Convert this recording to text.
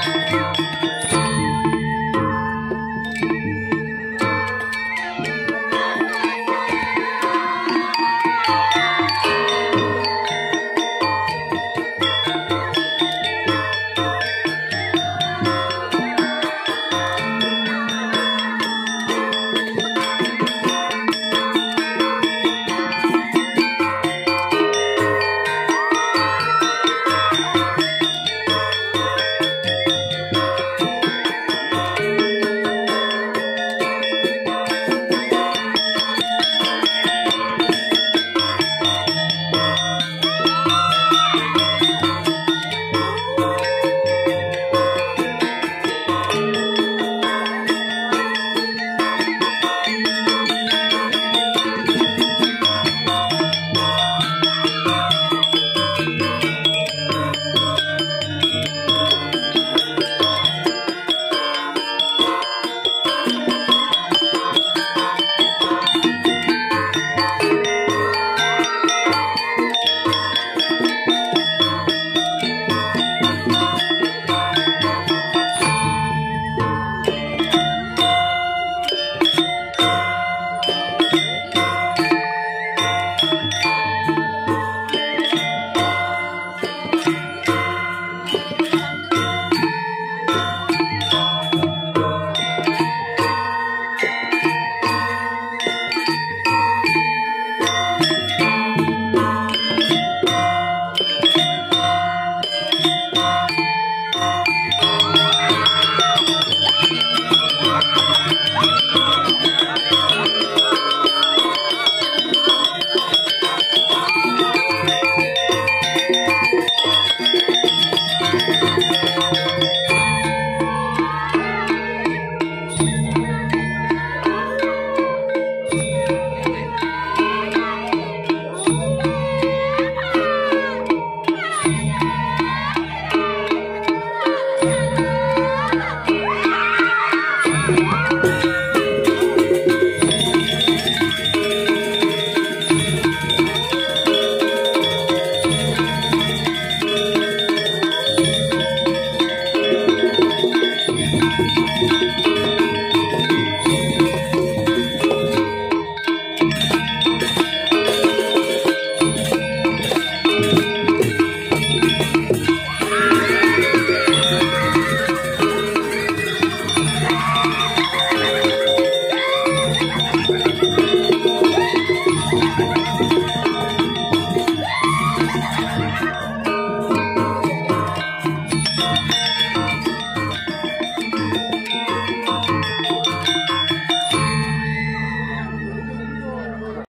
Música